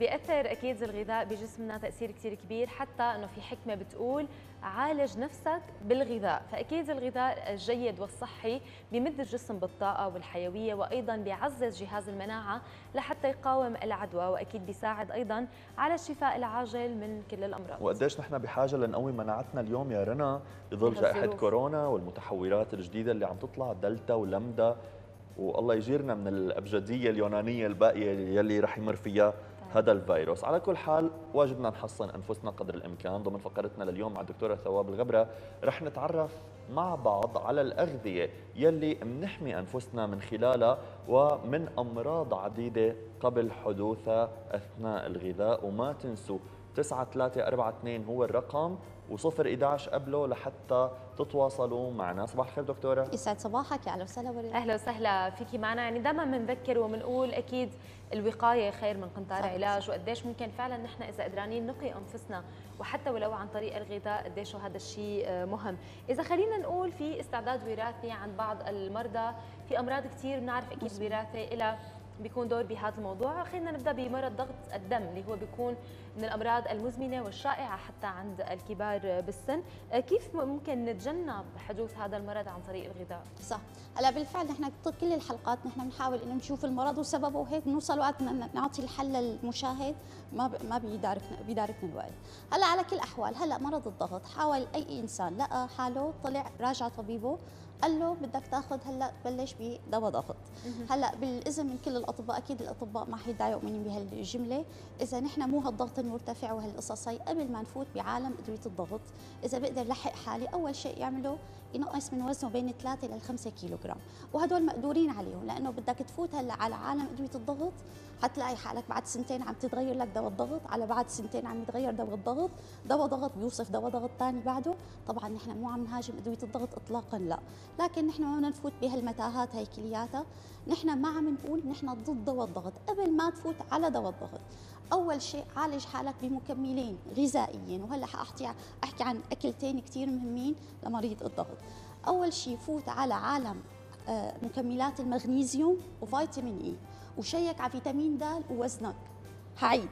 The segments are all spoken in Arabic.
بيأثر أكيد الغذاء بجسمنا تأثير كثير كبير حتى أنه في حكمة بتقول عالج نفسك بالغذاء. فأكيد الغذاء الجيد والصحي بيمد الجسم بالطاقة والحيوية وأيضا بيعزز جهاز المناعة لحتى يقاوم العدوى وأكيد بيساعد أيضا على الشفاء العاجل من كل الأمراض. وقديش نحن بحاجة لنقوي مناعتنا اليوم يا رنا بظل جائحة كورونا والمتحورات الجديدة اللي عم تطلع دلتا ولمدا والله يجيرنا من الأبجدية اليونانية الباقية يلي رح يمر فيها. هذا الفيروس. على كل حال واجبنا نحصن أنفسنا قدر الإمكان. ضمن فقرتنا لليوم مع الدكتورة ثواب الغبرة رح نتعرف مع بعض على الأغذية يلي منحمي أنفسنا من خلالها ومن أمراض عديدة قبل حدوثها أثناء الغذاء. وما تنسوا 9342 هو الرقم و0 11 قبله لحتى تتواصلوا معنا. صباح الخير دكتورة. يسعد صباحك. يا أهلا وسهلا ورد. أهلا وسهلا فيكي معنا. يعني دائما بنذكر وبنقول أكيد الوقاية خير من قنطار علاج وقديش ممكن فعلا نحن إذا قدرانين نقي أنفسنا وحتى ولو عن طريق الغذاء قديش هذا الشيء مهم. إذا خلينا نقول في استعداد وراثي عند بعض المرضى في أمراض كثير بنعرف أكيد وراثة إلى بيكون دور بهذا الموضوع. خلينا نبدأ بمرض ضغط الدم اللي هو بيكون من الأمراض المزمنة والشائعة حتى عند الكبار بالسن. كيف ممكن نتجنب حدوث هذا المرض عن طريق الغذاء؟ صح. هلا بالفعل نحن كل الحلقات نحن بنحاول إنه نشوف المرض وسببه وهيك بنوصل وقت نعطي الحل للمشاهد ما ما بيداركنا بيداركنا الوقت. هلا على كل الأحوال هلا مرض الضغط حاول أي إنسان لقى حاله طلع راجع طبيبه قال له بدك تاخذ هلا بلش بدواء ضغط. هلا بالإذن من كل الأطباء أكيد الأطباء ما حيدعوا مني بهالجملة. إذا نحن مو هالضغط المرتفع وهالقصص هي قبل ما نفوت بعالم أدوية الضغط إذا بقدر لحق حالي أول شيء يعمله ينقص من وزنه بين 3 ل 5 كيلو جرام وهدول مقدورين عليهم لأنه بدك تفوت هلا على عالم أدوية الضغط حتلاقي حالك بعد سنتين عم تتغير لك دواء الضغط على بعد سنتين عم يتغير دواء الضغط دواء ضغط بيوصف دواء ضغط ثاني بعده. طبعا نحن مو عم نهاجم أدوية الضغط اطلاقا لا. لكن نحن ما بدنا نفوت بهالمتاهات هي كلياتها. نحن ما عم نقول نحن ضد دواء الضغط قبل ما تفوت على دواء الضغط أول شيء عالج حالك بمكملين غذائيين وهلأ حاحكي أحكي عن أكلتين كثير مهمين لمريض الضغط. أول شيء فوت على عالم مكملات المغنيسيوم وفيتامين إي. وشيك على فيتامين د ووزنك هعيد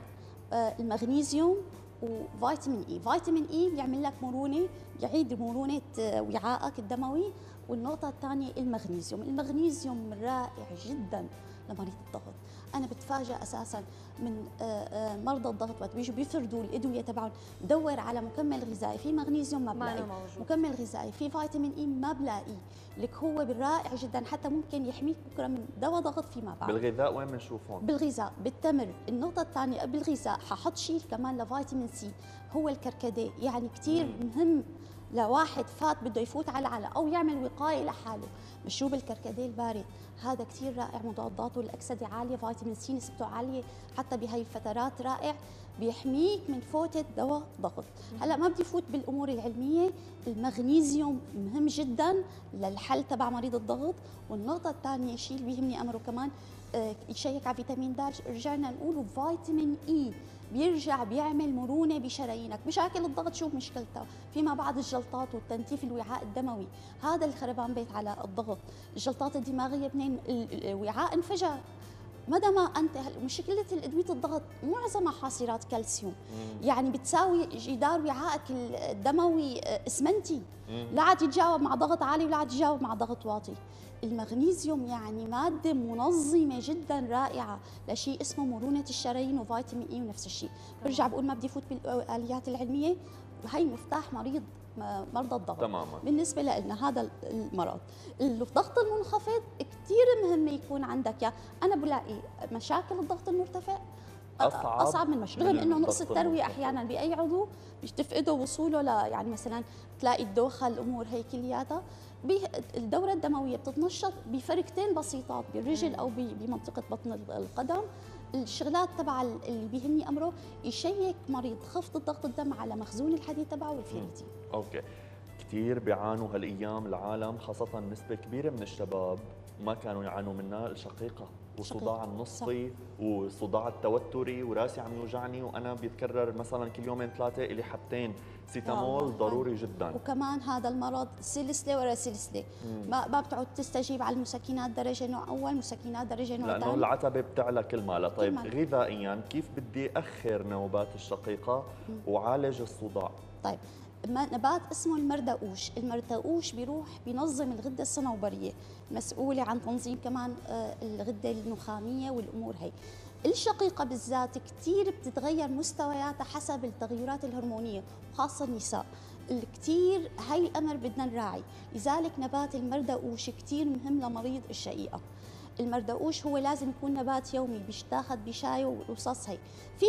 المغنيسيوم وفيتامين إي. فيتامين إي بيعمل لك مرونة يعيد مرونة وعائك الدموي والنقطة الثانية المغنيسيوم المغنيسيوم رائع جدا. لمريض الضغط. أنا بتفاجئ أساسا من مرضى الضغط وقت بيجوا بيفردوا الإدوية تبعهم. بدور على مكمل غذائي في مغنيسيوم ما بلاقي. مكمل غذائي في فيتامين إي ما بلاقيه لك هو رائع جدا حتى ممكن يحميك بكرة من دواء ضغط فيما بعد. بالغذاء وين بنشوفهم بالغذاء بالتمر. النقطة الثانية بالغذاء ححط شيء كمان لفيتامين سي هو الكركديه. يعني كثير مهم لواحد فات بده يفوت على على أو يعمل وقاية لحاله. مشروب الكركديه البارد هذا كثير رائع. مضاداته الأكسدة عالية. فيتامين سي نسبته عالية. حتى بهي الفترات رائع. بيحميك من فوتة دواء ضغط. هلأ ما بدي فوت بالأمور العلمية. المغنيسيوم مهم جدا للحل تبع مريض الضغط. والنقطة الثانية شيء اللي بيهمني أمره كمان. يشيك على فيتامين د رجعنا نقول فيتامين إي. بيرجع بيعمل مرونة بشرايينك. مشاكل الضغط شو مشكلتها فيما بعد الجلطات والتنتيف الوعاء الدموي. هذا الخربان بيت على الضغط. الجلطات الدماغية منين؟ الوعاء انفجر. مدى ما أنت مشكلة الأدوية الضغط معظمها حاصرات كالسيوم. مم. يعني بتساوي جدار وعائك الدموي إسمنتي. لا عاد يتجاوب مع ضغط عالي ولا عاد يتجاوب مع ضغط واطي. المغنيسيوم يعني مادة منظمة جدا رائعة لشيء اسمه مرونة الشرايين وفيتامين اي ونفس الشيء. برجع بقول ما بدي أفوت بالآليات العلمية. هي مفتاح مريض. مرضى الضغط. تماما. بالنسبة لنا هذا المرض. الضغط المنخفض كثير مهم يكون عندك يا أنا بلاقي مشاكل الضغط المرتفع أصعب أصعب من مشروع رغم إنه نقص التروية أحيانا بأي عضو بتفقده وصوله ل يعني مثلا تلاقي الدوخة الأمور هي كلياتها الدورة الدموية بتتنشط بفرقتين بسيطات بالرجل أو بمنطقة بطن القدم. الشغلات تبع اللي بيهمني أمره يشيك مريض خفض ضغط الدم على مخزون الحديد تبعه والفيريتين okay. كثير بيعانوا هالأيام العالم خاصة نسبة كبيرة من الشباب ما كانوا يعانوا منها الشقيقة. وصداع النصفي وصداع التوتري وراسي عم يوجعني وأنا بيتكرر مثلا كل يومين ثلاثة إلي حبتين. سيتامول ضروري جدا. وكمان هذا المرض سلسلة ورا سلسلة. ما ما بتعود تستجيب على المسكنات درجة نوع أول مسكنات درجة نوع ثاني. لأنه العتبة بتعلى كل مالها. طيب غذائيا كيف بدي أخر نوبات الشقيقة وعالج الصداع؟ طيب نبات اسمه المردقوش. المردقوش بيروح بينظم الغدة الصنوبريه مسؤولة عن تنظيم كمان آه، الغدة النخامية والأمور هي. الشقيقة بالذات كثير بتتغير مستوياتها حسب التغيرات الهرمونية خاصه النساء. كثير هاي الأمر بدنا نراعي. لذلك نبات المردقوش كثير مهم لمريض الشقيقة. المردقوش هو لازم يكون نبات يومي بيتاخذ بشاي وقصص هي في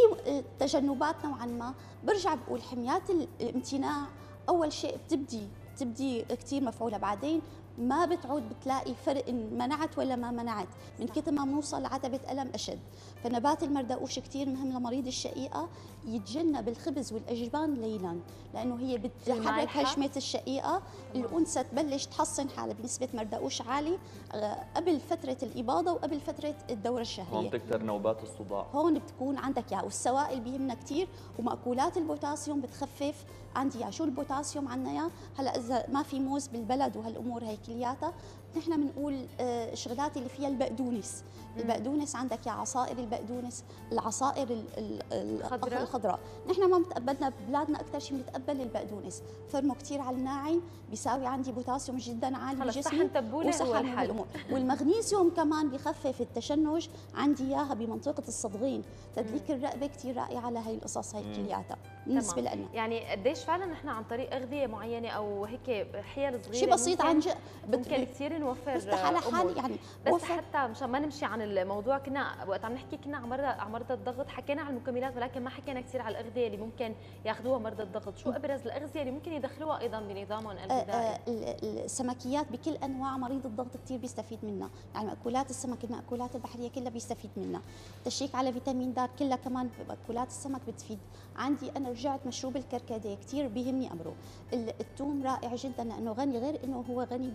تجنبات نوعا ما. برجع بقول حميات الامتناع أول شيء بتبدي بتبدي كثير مفعولة. بعدين ما بتعود بتلاقي فرق إن منعت ولا ما منعت. من كثر ما بنوصل لعتبة ألم أشد. فنبات المردقوش كثير مهم لمريض الشقيقة يتجنب الخبز والأجبان ليلا لأنه هي بتحرك هشمة الشقيقة. الأنثى تبلش تحصن حالها بنسبة مردقوش عالي آه، قبل فترة الإباضة وقبل فترة الدورة الشهرية. هون بتكتر نوبات الصداع. هون بتكون عندك يا والسوائل بيهمنا كثير ومأكولات البوتاسيوم بتخفف. عندي يا شو البوتاسيوم عنا يا؟ هلأ إذا ما في موز بالبلد وهالأمور هي كلياتها نحن بنقول آه، شغلات اللي فيها البقدونس. البقدونس عندك يا عصائر البقدونس العصائر الخضراء. الخضراء. نحن ما متقبلنا ببلادنا أكثر شيء بنتقبل البقدونس. فرمه كثير على الناعم بيساوي عندي بوتاسيوم جدا عالي بجسمي وصحن الأمور والمغنيسيوم كمان بخفف التشنج. عندي إياها بمنطقة الصدغين. تدليك الرقبة كثير رائعة لهي القصص هي كلياتها. بالنسبة لنا. يعني قديش فعلا نحن عن طريق أغذية معينة أو هيك حيل صغيرة شيء بسيط عن جد. ممكن كثير نوفر بس على حال يعني بس حتى مشان ما نمشي عن الموضوع كنا وقت عم نحكي كنا عن مرضى عن مرضى الضغط. حكينا عن المكملات ولكن ما حكينا كثير على الأغذية اللي ممكن ياخذوها مرضى الضغط. شو أبرز الأغذية اللي ممكن يدخلوها أيضا بنظامهم الغذائي؟ السمكيات بكل أنواع مريض الضغط كثير بيستفيد منها. يعني مأكولات السمك المأكولات البحرية كلها بيستفيد منها. تشيك على فيتامين د كلها كمان مأكولات السمك بتفيد. عندي أنا رجعت مشروب الكركديه كثير بيهمني أمره. الثوم رائع جدا لأنه غني غير إنه هو غني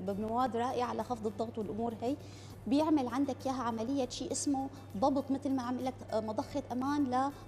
بمواد رائعة لخفض الضغط والأمور هي. بيعمل عندك إياها عملية شيء اسمه ضبط مثل ما عم آه، مضخة أمان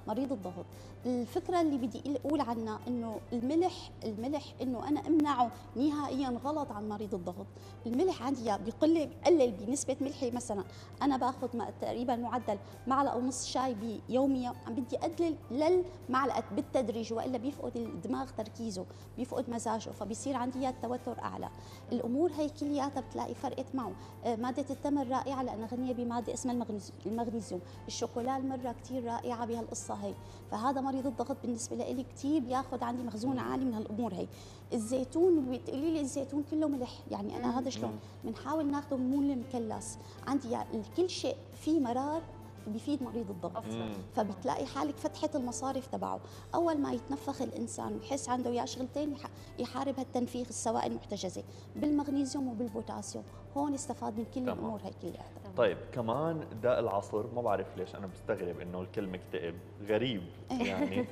لمريض الضغط. الفكرة اللي بدي أقول عنها إنه الملح الملح إنه أنا أمنعه نهائيا غلط عن مريض الضغط. الملح عندي بقل بقلل بنسبة ملحي مثلا. أنا باخذ تقريبا معدل معلقة ونص شاي بيوميا. عم بدي أقلل للمعلقة بالتدريج وإلا بيفقد الدماغ تركيزه بيفقد مزاجه فبيصير عندي التوتر أعلى. الأمور هي كلياتها بتلاقي فرقت معه. آه، مادة التمر رائعة لانها غنية بمادة اسمها المغنيسيوم. الشوكولا المرة كثير رائعة بهالقصه هي. فهذا مريض الضغط بالنسبة لي كثير بياخذ عندي مخزون عالي من هالأمور هي. الزيتون بتقولي لي الزيتون كله ملح. يعني أنا هذا شلون؟ بنحاول ناخذه مو المكلس. عندي يعني كل شيء فيه مرار بيفيد مريض الضغط. فبتلاقي حالك فتحت المصارف تبعه. أول ما يتنفخ الإنسان ويحس عنده يا شغلتين يحارب هالتنفيخ السوائل المحتجزة. بالمغنيسيوم وبالبوتاسيوم. هون استفاد من كل تمام. الأمور هي كلها طيب كمان داء العصر ما بعرف ليش أنا بستغرب إنه الكل مكتئب. غريب يعني.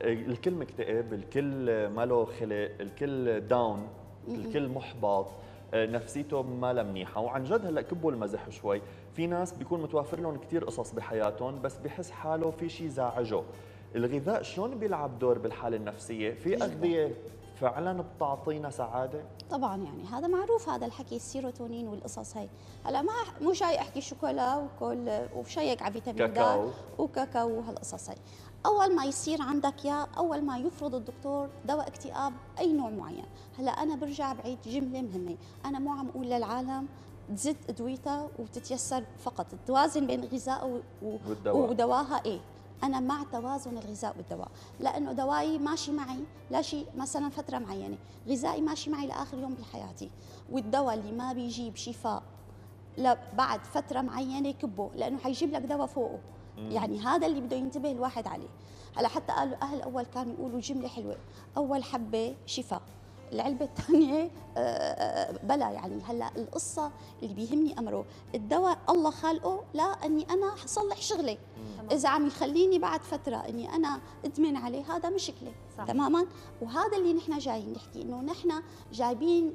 الكل مكتئب الكل ما له خلق الكل down الكل محبط نفسيته ما لها منيحة. وعن جد هلأ كبوا المزح شوي. في ناس بيكون متوافر لهم كثير قصص بحياتهم بس بحس حاله في شيء زعجه الغذاء شلون بيلعب دور بالحالة النفسية؟ في أغذية فعلا بتعطينا سعادة؟ طبعا يعني هذا معروف هذا الحكي السيروتونين والقصص هي هلأ ما مو جاي أحكي شوكولا وكل وشيك على فيتامين د وكاكاو وهالقصص هي أول ما يصير عندك يا أول ما يفرض الدكتور دواء اكتئاب أي نوع معين. هلأ أنا برجع بعيد جملة مهمة. أنا مو عم أقول للعالم تزيد ادويتها وتتيسر فقط. توازن بين الغذاء ودواها إيه؟ أنا مع توازن الغذاء والدواء. لأنه دوائي ماشي معي لا شيء مثلا فترة معينة. غذائي ماشي معي لآخر يوم بحياتي. والدواء اللي ما بيجيب شفاء بعد فترة معينة كبه لأنه حيجيب لك دواء فوقه. يعني هذا اللي بده ينتبه الواحد عليه. هلا حتى قالوا أهل أول كانوا يقولوا جملة حلوة. أول حبة شفاء. العلبة الثانية آه، آه، بلا يعني هلأ القصة اللي بيهمني أمره. الدواء الله خالقه لا إني أنا اصلح شغلي. إذا عم يخليني بعد فترة إني أنا أدمن عليه هذا مشكله صح. تماما؟ وهذا اللي نحن جايين نحكي إنه نحن جايبين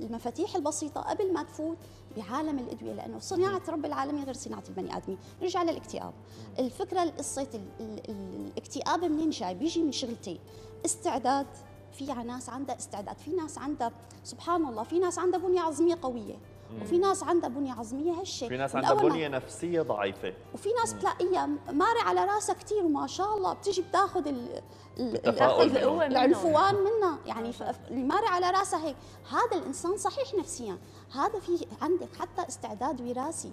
المفاتيح البسيطة قبل ما تفوت بعالم الأدوية لأنه صناعة رب العالمين غير صناعة البني ادمي نرجع للاكتئاب. الفكرة قصه الاكتئاب منين جاي؟ بيجي من شغلتين. استعداد في ناس عندها استعداد في ناس عندها سبحان الله في ناس عندها بنية عظمية قوية وفي ناس عندها بنية عظمية هالشيء. في ناس عندها بنية نفسية ضعيفة. وفي ناس بتلاقيها ماري على راسها كثير وما شاء الله بتيجي بتاخذ ال... العنفوان منها. يعني اللي ماري على راسها هيك. هذا الإنسان صحيح نفسيا. هذا في عندك حتى استعداد وراثي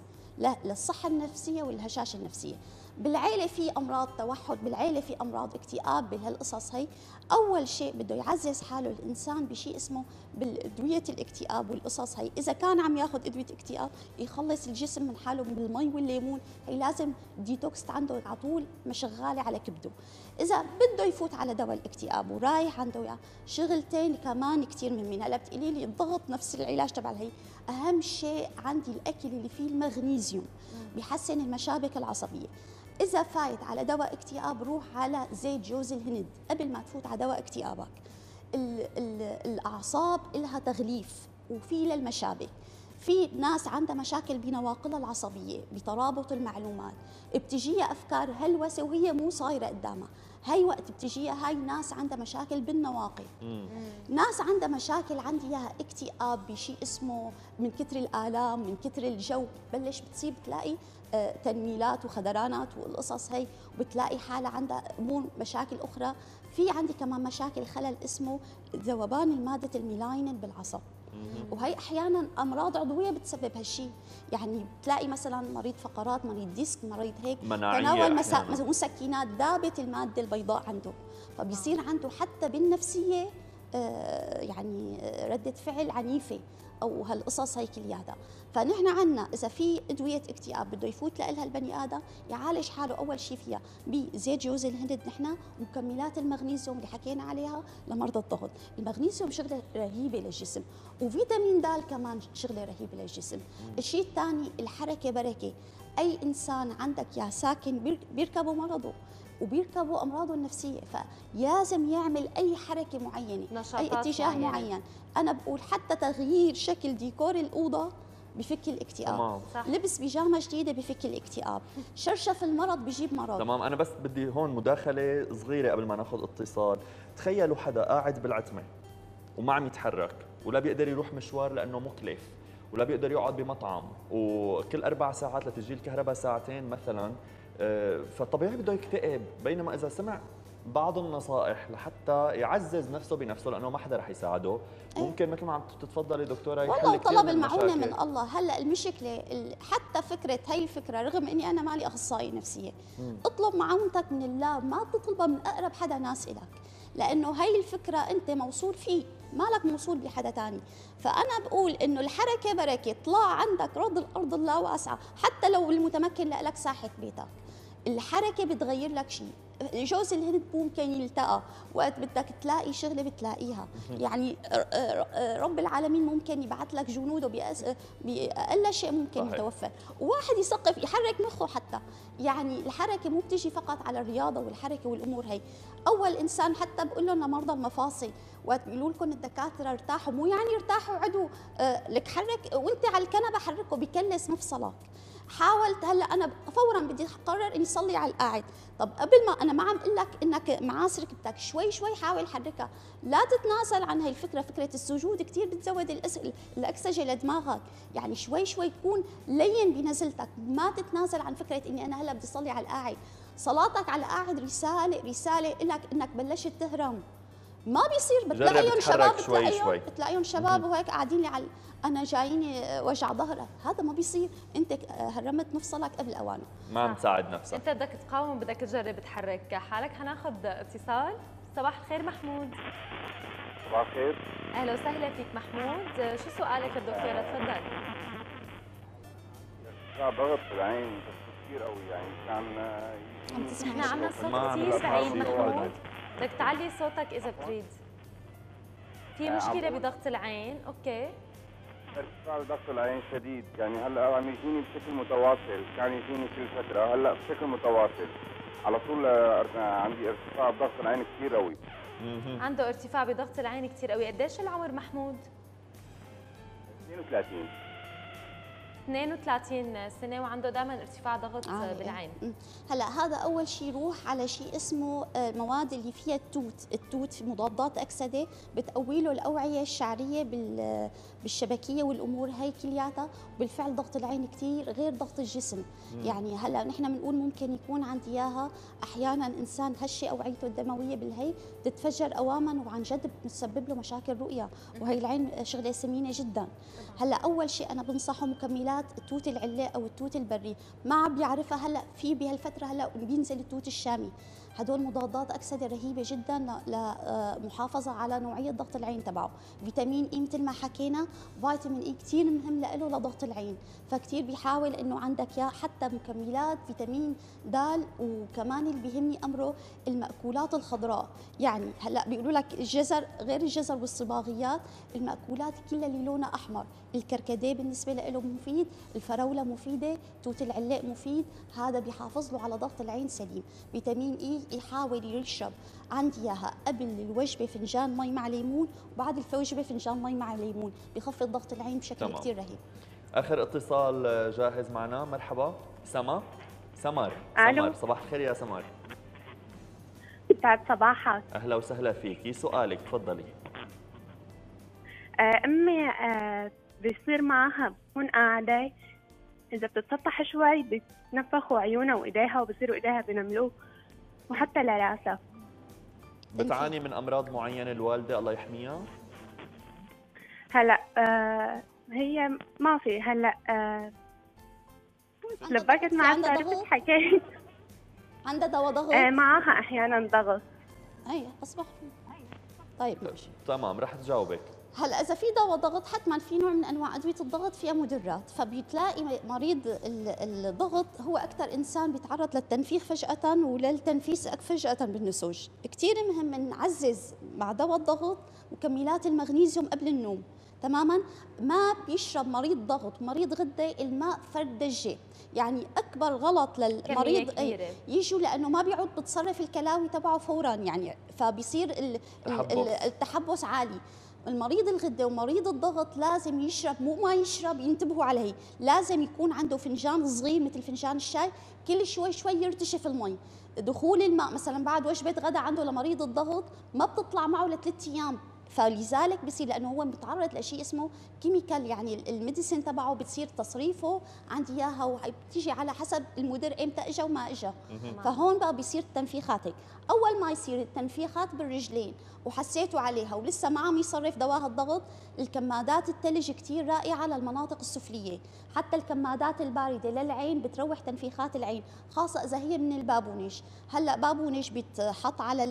للصحة النفسية والهشاشة النفسية. بالعيلة في أمراض توحد بالعيلة في أمراض اكتئاب بهالقصص هي. أول شيء بده يعزز حاله الإنسان بشيء اسمه بالأدوية الاكتئاب والقصص هي. إذا كان عم ياخذ أدوية اكتئاب يخلص الجسم من حاله بالمي والليمون هي لازم ديتوكس عنده على طول مشغاله على كبده. إذا بده يفوت على دواء الاكتئاب ورايح عنده يعني شغلتين كمان كثير مهمين. هلأ بتقولي لي الضغط نفس العلاج تبع هي. أهم شيء عندي الأكل اللي فيه المغنيسيوم بحسن المشابك العصبية. إذا فايت على دواء اكتئاب روح على زيت جوز الهند قبل ما تفوت على دواء اكتئابك. ال ال الأعصاب لها تغليف وفي للمشابك. في ناس عندها مشاكل بنواقلها العصبية بترابط المعلومات. بتجيها أفكار هلوسة وهي مو صايرة قدامها. هاي وقت بتجيها هاي ناس عندها مشاكل بالنواقل ناس عندها مشاكل عندي إياها اكتئاب بشيء اسمه من كثر الآلام من كثر الجو. بلش بتصيب تلاقي آه، تنميلات وخدرانات والقصص هي وبتلاقي حالها عندها امور مشاكل أخرى. في عندي كمان مشاكل خلل اسمه ذوبان المادة الميلاينين بالعصب. وهي أحيانا أمراض عضوية بتسبب هالشيء يعني بتلاقي مثلا مريض فقرات مريض ديسك مريض هيك. تناول مسكنات ذابت الماده البيضاء عنده. فبيصير عنده حتى بالنفسية آه، يعني ردة فعل عنيفة أو هالقصص هي كلياتها فنحن عنا إذا في أدوية اكتئاب بده يفوت لها البني آدم يعالج حاله أول شيء فيها بزيت جوز الهند نحن مكملات المغنيسيوم اللي حكينا عليها لمرضى الضغط. المغنيسيوم شغلة رهيبة للجسم وفيتامين د كمان شغلة رهيبة للجسم. الشيء الثاني الحركة بركة. أي إنسان عندك يا ساكن بيركبوا مرضه. وبيركبوا أمراضه النفسية فلازم يعمل أي حركة معينة أي اتجاه معين. معين أنا بقول حتى تغيير شكل ديكور الأوضة بفك الاكتئاب تمام. صح. لبس بيجامة جديدة بفك الاكتئاب شرشف المرض بيجيب مرض تمام أنا بس بدي هون مداخلة صغيرة قبل ما ناخذ اتصال تخيلوا حدا قاعد بالعتمة وما عم يتحرك ولا بيقدر يروح مشوار لأنه مكلف ولا بيقدر يقعد بمطعم وكل أربع ساعات لتجي الكهرباء ساعتين مثلا آه، فطبيعي بده يكتئب بينما إذا سمع بعض النصائح لحتى يعزز نفسه بنفسه لأنه ما حدا رح يساعده. إيه؟ ممكن مثل ما عم تتفضلي دكتورة يحل والله طلب المعونة من الله. هلأ المشكلة حتى فكرة هي الفكرة رغم إني أنا مالي أخصائي نفسية مم. اطلب معونتك من الله. ما تطلبها من أقرب حدا ناس إلك لأنه هي الفكرة أنت موصول فيه مالك موصول بحدا تاني. فأنا بقول إنه الحركة بركة طلع عندك رد الأرض الله واسعة حتى لو المتمكن لك ساحة بيتك. الحركة بتغير لك شيء. جوز الهند ممكن يلتقى وقت بدك تلاقي شغلة بتلاقيها. يعني رب العالمين ممكن يبعث لك جنوده بأقل شيء ممكن صحيح. يتوفر. وواحد يثقف يحرك مخه حتى. يعني الحركة مو بتجي فقط على الرياضة والحركة والأمور هي. أول إنسان حتى بقول لهم لمرضى المفاصل وقت بيقولوا لكم الدكاترة ارتاحوا مو يعني ارتاحوا عدو آه، لك حرك وأنت على الكنبة حركه بكلس مفصلك. حاولت هلا أنا فورا بدي اقرر إني صلي على القاعد. طب قبل ما أنا ما عم أقول لك إنك معاصر ركبتك شوي شوي حاول حركها. لا تتنازل عن هاي الفكرة فكرة السجود كثير بتزود الأكسجة لدماغك. يعني شوي شوي تكون لين بنزلتك. ما تتنازل عن فكرة إني أنا هلا بدي اصلي على القاعد. صلاتك على القاعد رسالة رسالة لك إنك بلشت تهرم. ما بيصير بتلاقيهم شباب بتلاقيهم بتلاقيهم شباب وهيك قاعدين لي على أنا جاييني وجع ظهرك هذا ما بيصير. أنت هرمت مفصلك قبل أوانه. ما عم تساعد نفسك. أنت بدك تقاوم بدك تجرب تحرك. حالك حناخذ اتصال. صباح الخير محمود. صباح الخير. أهلا وسهلا فيك محمود. شو سؤالك الدكتوره تفضل. ضغط بالعين كثير قوي يعني. كان عم تسمع إحنا عنا صوت كثير بعيد محمود. بدك تعلي صوتك إذا بتريد. في مشكلة بضغط العين. أوكي. ارتفاع ضغط العين شديد. يعني هلأ عم يجيني بشكل متواصل. كان يجيني كل فترة. هلأ بشكل متواصل. على طول عندي ارتفاع بضغط العين كثير قوي. عنده ارتفاع بضغط العين كثير قوي. قديش العمر محمود؟ 32 32 سنة وعنده دائما ارتفاع ضغط آه بالعين. هلا هذا أول شيء يروح على شيء اسمه المواد آه، اللي فيها التوت. التوت مضادات أكسدة بتقوي له الأوعية الشعرية بالشبكية والأمور هي كلياتها. وبالفعل ضغط العين كثير غير ضغط الجسم. مم. يعني هلا نحن بنقول ممكن يكون عندي إياها. أحيانا إنسان هشة أوعيته الدموية بالهي تتفجر اواما وعن جد بتسبب له مشاكل رؤية. وهي العين شغلة ثمينه جدا. هلا أول شيء أنا بنصحه مكملات مشكلات التوت العلاء أو التوت البري. ما عم بيعرفها هلأ في بهالفترة هلأ بينزل التوت الشامي. هدول مضادات أكسدة رهيبة جدا لمحافظة على نوعية ضغط العين تبعه. فيتامين إي مثل ما حكينا فيتامين إي كثير مهم له لضغط العين. فكثير بيحاول إنه عندك يا حتى مكملات فيتامين د وكمان اللي بيهمني أمره المأكولات الخضراء. يعني هلأ بيقولوا لك الجزر غير الجزر والصباغيات المأكولات كلها اللي لونها أحمر. الكركديه بالنسبة له مفيد الفراولة مفيدة توت العلاق مفيد هذا بيحافظ له على ضغط العين سليم. فيتامين يحاول يشرب عندي إياها قبل الوجبه فنجان مي مع ليمون وبعد الوجبه فنجان مي مع ليمون بخفض ضغط العين بشكل كثير رهيب. آخر اتصال جاهز معنا. مرحبا. سما؟ سمر سمر صباح الخير يا سمر سعد صباحك. أهلا وسهلا فيكي سؤالك تفضلي. آه، أمي آه، بيصير معها بكون قاعدة. إذا بتتسطح شوي بتنفخوا عيونها وإيديها وبصيروا ايديها بنملوه. وحتى لراسها بتعاني من أمراض معينة الوالدة الله يحميها؟ هلا آه هي ما في هلا آه لبكت معها عرفت حكيت عندها دواء ضغط؟ آه معها أحيانا ضغط. أي أصبح. طيب ماشي. تمام رح تجاوبك. هلا إذا في دواء ضغط حتما في نوع من أنواع أدوية الضغط فيها مدرات فبتلاقي مريض الضغط هو أكثر إنسان بيتعرض للتنفيخ فجأة وللتنفيس فجأة بالنسوج. كثير مهم نعزز مع دواء الضغط مكملات المغنيسيوم قبل النوم. تماما؟ ما بيشرب مريض ضغط مريض غدة الماء فرد دجة. يعني أكبر غلط للمريض يجوا لأنه ما بيعود بتصرف الكلاوي تبعه فورا. يعني فبيصير التحبس عالي. المريض الغدة ومريض الضغط لازم يشرب مو ما يشرب ينتبهوا عليه لازم يكون عنده فنجان صغير مثل فنجان الشاي كل شوي شوي يرتشف المي. دخول الماء مثلا بعد وجبة غدا عنده لمريض الضغط ما بتطلع معه لثلاث أيام. فلذلك بصير لأنه هو متعرض لشيء اسمه chemical يعني ال medicine تبعه بتصير تصريفه عندي إياها وبتيجي على حسب المدير إمتى اجى وما اجى فهون بقى بيصير تنفيخاتك. أول ما يصير التنفيخات بالرجلين وحسيتوا عليها ولسه ما عم يصرف دواها الضغط الكمادات الثلج كثير رائعة للمناطق السفلية. حتى الكمادات الباردة للعين بتروح تنفيخات العين خاصة إذا هي من البابونج. هلأ بابونج بيتحط على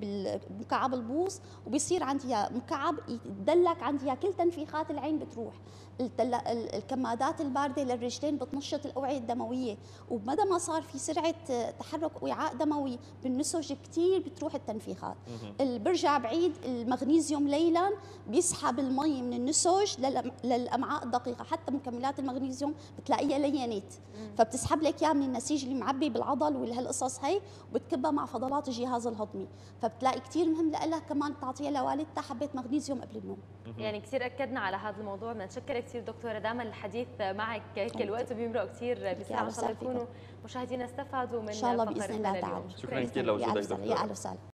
بالمكعب البوص وبيصير عندها مكعب يدلك عندها كل تنفيخات العين بتروح. الكمادات الباردة للرجلين بتنشط الأوعية الدموية. ومدى ما صار في سرعة تحرك وعاء دموي بالنسج كثير بتروح التنفيخات. برجع بعيد المغنيسيوم ليلا بيسحب المي من النسج للأمعاء الدقيقة. حتى مكملات المغنيسيوم بتلاقيها لينات فبتسحب لك اياه من النسيج اللي معبي بالعضل وهالقصص هي وبتكبها مع فضلات الجهاز الهضمي. فبتلاقي كثير مهم لها كمان تعطيها لوالدتها حبه مغنيسيوم قبل النوم. يعني كثير أكدنا على هذا الموضوع. بدنا نتشكر كثير دكتورة دائما الحديث معك. كل وقت بيمرق كثير. بسرعة إن شاء الله يكونوا مشاهدينا استفادوا من إن شاء الله بإذن الله تعالى. شكرا كثير لوجودك دكتورة. يا أهلا وسهلا.